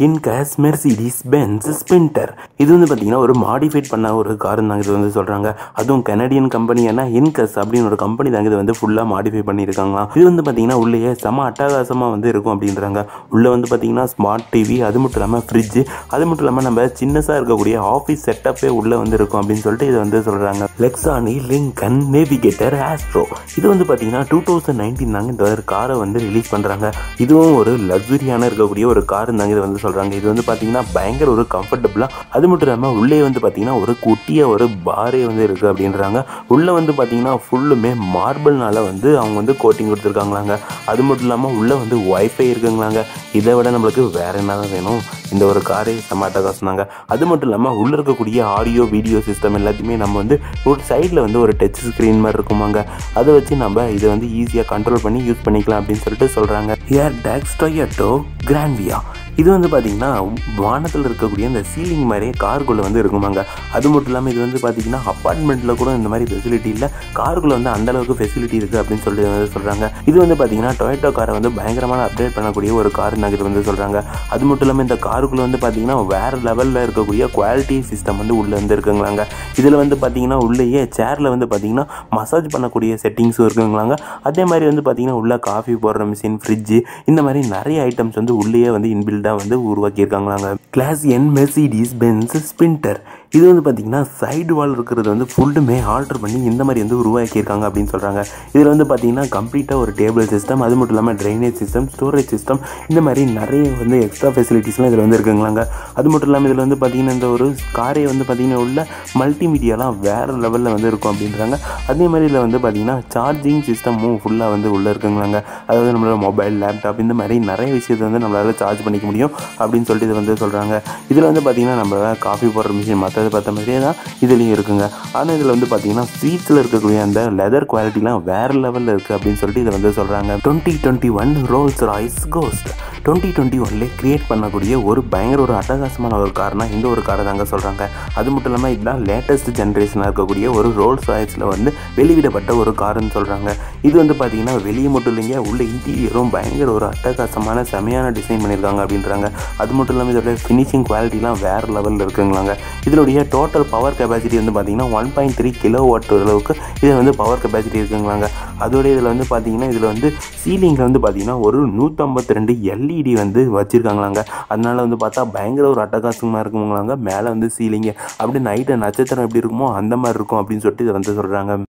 Incurs Mercedes Benz Sprinter இது வந்து பார்த்தீங்கன்னா ஒரு மாடிஃபைட் பண்ண ஒரு கார் தாங்க இது வந்து சொல்கிறாங்க அதுவும் கனடியன் கம்பெனியான இன்கஸ் அப்படின்னு ஒரு கம்பெனி தாங்க இது வந்து ஃபுல்லாக மாடிஃபை பண்ணியிருக்காங்களாம். இது வந்து பார்த்தீங்கன்னா உள்ளேயே செம அட்டகாசமாக வந்து இருக்கும் அப்படின்றாங்க. உள்ளே வந்து பார்த்தீங்கன்னா ஸ்மார்ட் டிவி அது மட்டும் இல்லாமல் ஃப்ரிட்ஜ் அது மட்டும் இல்லாமல் நம்ம சின்னஸாக இருக்கக்கூடிய ஆஃபீஸ் செட்டப்பே உள்ளே வந்து இருக்கும் அப்படின்னு சொல்லிட்டு இதை வந்து சொல்கிறாங்க லெக்ஸானி லிங்கன் நேவிகேட்டர் ஆஸ்ட்ரோ இது வந்து பார்த்தீங்கன்னா டூ தௌசண்ட் நைன்டீன் தாங்க இந்த ஒரு காரை வந்து ரிலீஸ் பண்ணுறாங்க இதுவும் ஒரு லக்ஸுரியான இருக்கக்கூடிய ஒரு கார் தாங்க இது வந்து சொல்கிறாங்க இது வந்து பார்த்தீங்கன்னா பயங்கர ஒரு கம்ஃபர்டபுளாக அது மட்டும் இல்லாமல் உள்ளே வந்து பார்த்தீங்கன்னா ஒரு குட்டிய ஒரு பாரே வந்து இருக்குது அப்படின்றாங்க. உள்ளே வந்து பார்த்தீங்கன்னா ஃபுல்லுமே மார்பிள்னால வந்து அவங்க வந்து கோட்டிங் கொடுத்துருக்காங்களாங்க. அது மட்டும் இல்லாமல் உள்ளே வந்து ஒய்ஃபை இருக்குங்களாங்க. இதை விட நம்மளுக்கு வேற என்ன தான் வேணும்? இந்த ஒரு காரே சமாட்டா காசுனாங்க அது மட்டும் இல்லாமல் உள்ளே இருக்கக்கூடிய ஆடியோ வீடியோ சிஸ்டம் எல்லாத்தையுமே நம்ம வந்து ஒரு சைடில் வந்து ஒரு டச் ஸ்க்ரீன் மாதிரி இருக்குமாங்க. அதை வச்சு நம்ம இதை வந்து ஈஸியாக கண்ட்ரோல் பண்ணி யூஸ் பண்ணிக்கலாம் அப்படின்னு சொல்லிட்டு சொல்கிறாங்க ஏர் டேக்ஸ் டொயட்டோ கிராண்ட்வியா இது வந்து பார்த்தீங்கன்னா வானத்தில் இருக்கக்கூடிய இந்த சீலிங் மாதிரியே காருக்குள்ளே வந்து இருக்குமாங்க. அது மட்டும் இல்லாமல் இது வந்து பார்த்தீங்கன்னா அப்பார்ட்மெண்ட்டில் கூட இந்த மாதிரி ஃபெசிலிட்டி இல்லை. காருக்குள்ளே வந்து அந்தளவுக்கு ஃபெசிலிட்டி இருக்குது அப்படின்னு சொல்லி வந்து சொல்கிறாங்க இது வந்து பார்த்தீங்கன்னா டொயட்டோ காரை வந்து பயங்கரமான அப்டேட் பண்ணக்கூடிய ஒரு கார் இது வந்து சொல்கிறாங்க அது மட்டும் இல்லாமல் இந்த காருக்குள்ளே வந்து பார்த்தீங்கன்னா வேறு லெவலில் இருக்கக்கூடிய குவாலிட்டி சிஸ்டம் வந்து உள்ளே வந்து இருக்குங்களாங்க. இதில் வந்து பார்த்தீங்கன்னா உள்ளேயே சேரில் வந்து பார்த்தீங்கன்னா மசாஜ் பண்ணக்கூடிய செட்டிங்ஸும் இருக்குங்களாங்க. அதே மாதிரி வந்து பார்த்தீங்கன்னா உள்ளே காஃபி போடுற மிஷின் ஃப்ரிட்ஜு இந்த மாதிரி நிறைய ஐட்டம்ஸ் வந்து உள்ளேயே வந்து இன்பில்டாக வந்து உருவாக்கியிருக்காங்களாங்க. கிளாஸ் என் மெர்சிடிஸ் பென்ஸ் ஸ்பின்டர் இது வந்து பார்த்திங்கன்னா சைடு வால் இருக்கிறது வந்து ஃபுல்லுமே ஆல்டர் பண்ணி இந்த மாதிரி வந்து உருவாக்கியிருக்காங்க அப்படின்னு சொல்கிறாங்க இதில் வந்து பார்த்தீங்கன்னா கம்ப்ளீட்டாக ஒரு டேபிள் சிஸ்டம் அது மட்டும் இல்லாமல் ட்ரைனேஜ் சிஸ்டம் ஸ்டோரேஜ் சிஸ்டம் இந்த மாதிரி நிறைய வந்து எக்ஸ்ட்ரா ஃபெசிலிட்டிஸ்லாம் இதில் வந்து இருக்குங்களாங்க. அது மட்டும் இல்லாமல் இதில் வந்து பார்த்திங்கன்னா இந்த ஒரு காரே வந்து பார்த்திங்கன்னா உள்ள மல்டிமீடியாலாம் வேறு லெவலில் வந்து இருக்கும் அப்படின்றாங்க. அதே மாதிரி இதில் வந்து பார்த்திங்கன்னா சார்ஜிங் சிஸ்டமும் ஃபுல்லாக வந்து உள்ளே இருக்குங்களாங்க. அதாவது நம்மளோட மொபைல் லேப்டாப் இந்த மாதிரி நிறைய விஷயத்தை வந்து நம்மளால் சார்ஜ் பண்ணிக்க முடியும் அப்படின்னு சொல்லிட்டு இது வந்து சொல்கிறாங்க இதில் வந்து பார்த்தீங்கன்னா நம்ம காஃபி போடுற மிஷின் மற்ற மற்றது பார்த்த மாதிரியே தான் இதுலேயும் இருக்குங்க. ஆனால் இதில் வந்து பார்த்தீங்கன்னா சீட்ஸில் இருக்கக்கூடிய அந்த லெதர் குவாலிட்டிலாம் வேறு லெவலில் இருக்குது அப்படின்னு சொல்லிட்டு இதை வந்து சொல்கிறாங்க twenty twenty one Rolls Royce Ghost twenty twenty ஒன்லேயே create பண்ணக்கூடிய ஒரு பயங்கர ஒரு அட்டகாசமான ஒரு கார்னா இந்த ஒரு காரை தாங்க சொல்கிறாங்க அது மட்டும் இல்லாமல் இதுதான் லேட்டஸ்ட் ஜென்ரேஷனாக இருக்கக்கூடிய ஒரு ரோல்ஸ் ராய்ஸில் வந்து வெளியிடப்பட்ட ஒரு காருன்னு சொல்கிறாங்க இது வந்து பார்த்திங்கன்னா வெளியே மட்டும் இல்லைங்க உள்ள இன்டீரியரும் பயங்கர ஒரு அட்டகாசமான செமையான டிசைன் பண்ணியிருக்காங்க அப்படின்றாங்க. அது மட்டும் இல்லாமல் இதோட ஃபினிஷிங் குவாலிட்டிலாம் வேறு லெவலில் இருக்குங்களாங்க. இதனுடைய டோட்டல் பவர் கெப்பாசிட்டி வந்து பார்த்தீங்கன்னா one point three kilowatt அளவுக்கு இது வந்து பவர் கெப்பாசிட்டி இருக்குங்களாங்க. அதோடைய இதில் வந்து பார்த்தீங்கன்னா இதில் வந்து சீலிங்கில் வந்து பார்த்தீங்கன்னா ஒரு நூற்றம்பத்தி ரெண்டு எல்இடி வந்து வச்சுருக்காங்களாங்க. அதனால வந்து பார்த்தா பயங்கர ஒரு அட்டகாசமாக இருக்குங்களாங்க. மேலே வந்து சீலிங்கு அப்படி நைட்டு நட்சத்திரம் எப்படி இருக்குமோ அந்த மாதிரி இருக்கும் அப்படின்னு சொல்லிட்டு இதை வந்து சொல்கிறாங்க